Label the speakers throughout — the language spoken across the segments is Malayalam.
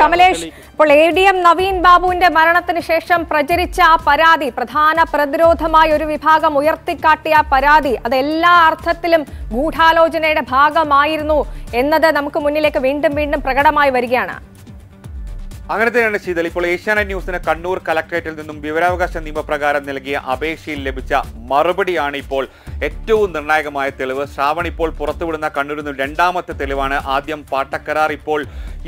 Speaker 1: കമലേഷ്. ഇപ്പോൾ എ ഡി എം നവീൻ ബാബുവിന്റെ മരണത്തിന് ശേഷം പ്രചരിച്ച ആ പരാതി പ്രധാന പ്രതിരോധമായ ഒരു വിഭാഗം ഉയർത്തിക്കാട്ടിയ പരാതി അത് എല്ലാ അർത്ഥത്തിലും ഗൂഢാലോചനയുടെ ഭാഗമായിരുന്നു എന്നത് നമുക്ക് മുന്നിലേക്ക് വീണ്ടും വീണ്ടും പ്രകടമായി വരികയാണ്.
Speaker 2: അങ്ങനെ തന്നെയാണ് ശീതൽ ഇപ്പോൾ ഏഷ്യാനെറ്റ് ന്യൂസിന് കണ്ണൂർ കലക്ടറേറ്റിൽ നിന്നും വിവരാവകാശ നിയമപ്രകാരം നൽകിയ അപേക്ഷയിൽ ലഭിച്ച മറുപടിയാണ് ഇപ്പോൾ ഏറ്റവും നിർണായകമായ തെളിവ്. ശ്രാവൺ ഇപ്പോൾ പുറത്തുവിടുന്ന കണ്ണൂരിൽ രണ്ടാമത്തെ തെളിവാണ് ആദ്യം പാട്ടക്കരാർ ഇപ്പോൾ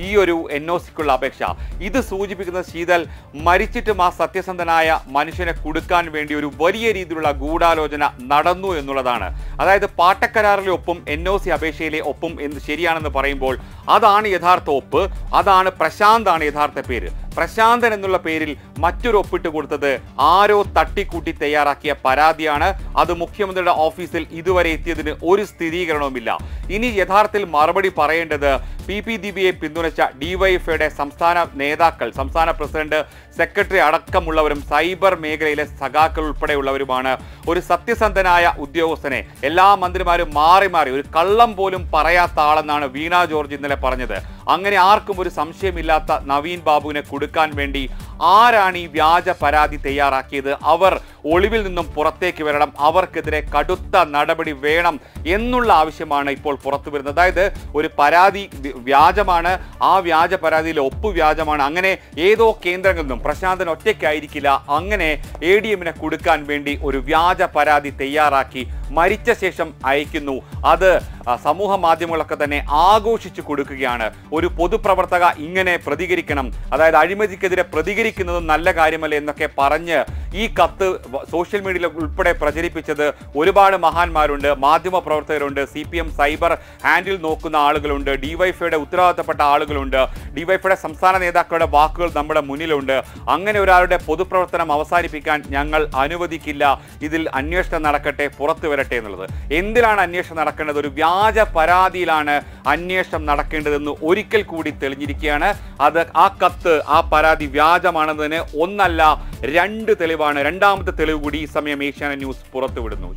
Speaker 2: ഈ ഒരു എൻ ഒ സിക്കുള്ള അപേക്ഷ. ഇത് സൂചിപ്പിക്കുന്ന ശീതൽ മരിച്ചിട്ടും ആ സത്യസന്ധനായ മനുഷ്യനെ കൊടുക്കാൻ വേണ്ടി ഒരു വലിയ രീതിയിലുള്ള ഗൂഢാലോചന നടന്നു എന്നുള്ളതാണ്. അതായത് പാട്ടക്കരാറിലെ ഒപ്പും എൻ ഒ സി അപേക്ഷയിലെ ഒപ്പും എന്ന് ശരിയാണെന്ന് പറയുമ്പോൾ അതാണ് യഥാർത്ഥ ഒപ്പ് അതാണ് പ്രശാന്താണ് യഥാർത്ഥ പേര്. പ്രശാന്തൻ എന്നുള്ള പേരിൽ മറ്റൊരു ഒപ്പിട്ട് കൊടുത്തത് ആരോ തട്ടിക്കൂട്ടി തയ്യാറാക്കിയ പരാതിയാണ്. അത് മുഖ്യമന്ത്രിയുടെ ഓഫീസിൽ ഇതുവരെ എത്തിയതിന് ഒരു സ്ഥിരീകരണവുമില്ല. ഇനി യഥാർത്ഥത്തിൽ മറുപടി പറയേണ്ടത് പി പി ദീപിയെ പിന്തുണച്ച ഡിവൈഎഫ്ഐയുടെ സംസ്ഥാന നേതാക്കൾ സംസ്ഥാന പ്രസിഡന്റ് സെക്രട്ടറി അടക്കമുള്ളവരും സൈബർ മേഖലയിലെ സഖാക്കൾ ഉൾപ്പെടെയുള്ളവരുമാണ്. ഒരു സത്യസന്ധനായ ഉദ്യോഗസ്ഥനെ എല്ലാ മന്ത്രിമാരും മാറി മാറി ഒരു കള്ളം പോലും പറയാത്ത ആളെന്നാണ് വീണ ജോർജ് ഇന്നലെ പറഞ്ഞത്. അങ്ങനെ ആർക്കും ഒരു സംശയമില്ലാത്ത നവീൻ ബാബുവിനെ കൊടുക്കാൻ വേണ്ടി ആരാണ് ഈ വ്യാജ പരാതി തയ്യാറാക്കിയത്? അവർ ഒളിവിൽ നിന്നും പുറത്തേക്ക് വരണം. അവർക്കെതിരെ കടുത്ത നടപടി വേണം എന്നുള്ള ആവശ്യമാണ് ഇപ്പോൾ പുറത്തു വരുന്നത്. അതായത് ഒരു പരാതി വ്യ- വ്യാജമാണ്. ആ വ്യാജ പരാതിയിലെ ഒപ്പ് വ്യാജമാണ്. അങ്ങനെ ഏതോ കേന്ദ്രങ്ങളിൽ നിന്നും പ്രശാന്തൻ ഒറ്റയ്ക്കായിരിക്കില്ല. അങ്ങനെ എ ഡി എമ്മിനെ കൊടുക്കാൻ വേണ്ടി ഒരു വ്യാജ പരാതി തയ്യാറാക്കി മരിച്ച ശേഷം അയക്കുന്നു. അത് സമൂഹ മാധ്യമങ്ങളൊക്കെ തന്നെ ആഘോഷിച്ചു കൊടുക്കുകയാണ്. ഒരു പൊതുപ്രവർത്തക ഇങ്ങനെ പ്രതികരിക്കണം. അതായത് അഴിമതിക്കെതിരെ പ്രതികരിക്കുന്നതും നല്ല കാര്യമല്ല എന്നൊക്കെ പറഞ്ഞ് ഈ കത്ത് സോഷ്യൽ മീഡിയയിൽ ഉൾപ്പെടെ പ്രചരിപ്പിച്ചത് ഒരുപാട് മഹാന്മാരുണ്ട് മാധ്യമ പ്രവർത്തകരുണ്ട് C P M cyber handle നോക്കുന്ന ആളുകളുണ്ട് ഡിവൈഫൈയുടെ ഉത്തരവാദിത്തപ്പെട്ട ആളുകളുണ്ട് ഡിവൈഫൈയുടെ സംസ്ഥാന നേതാക്കളുടെ വാക്കുകൾ നമ്മുടെ മുന്നിലുണ്ട്. അങ്ങനെ ഒരാളുടെ പൊതുപ്രവർത്തനം അവസാനിപ്പിക്കാൻ ഞങ്ങൾ അനുവദിക്കില്ല. ഇതിൽ അന്വേഷണം നടക്കട്ടെ പുറത്തു വരട്ടെ എന്നുള്ളത്. എന്തിനാണ് അന്വേഷണം നടക്കേണ്ടത്? ഒരു വ്യാജ പരാതിയിലാണ് അന്വേഷണം നടക്കേണ്ടതെന്ന് ഒരിക്കൽ കൂടി തെളിഞ്ഞിരിക്കുകയാണ്. അത് ആ കത്ത് ആ പരാതി വ്യാജമാണെന്നതിന് ഒന്നല്ല രണ്ട് തെളിവാണ്. രണ്ടാമത്തെ തെളിവ് കൂടി ഈ സമയം ഏഷ്യാനെറ്റ് ന്യൂസ് പുറത്തുവിടുന്നു.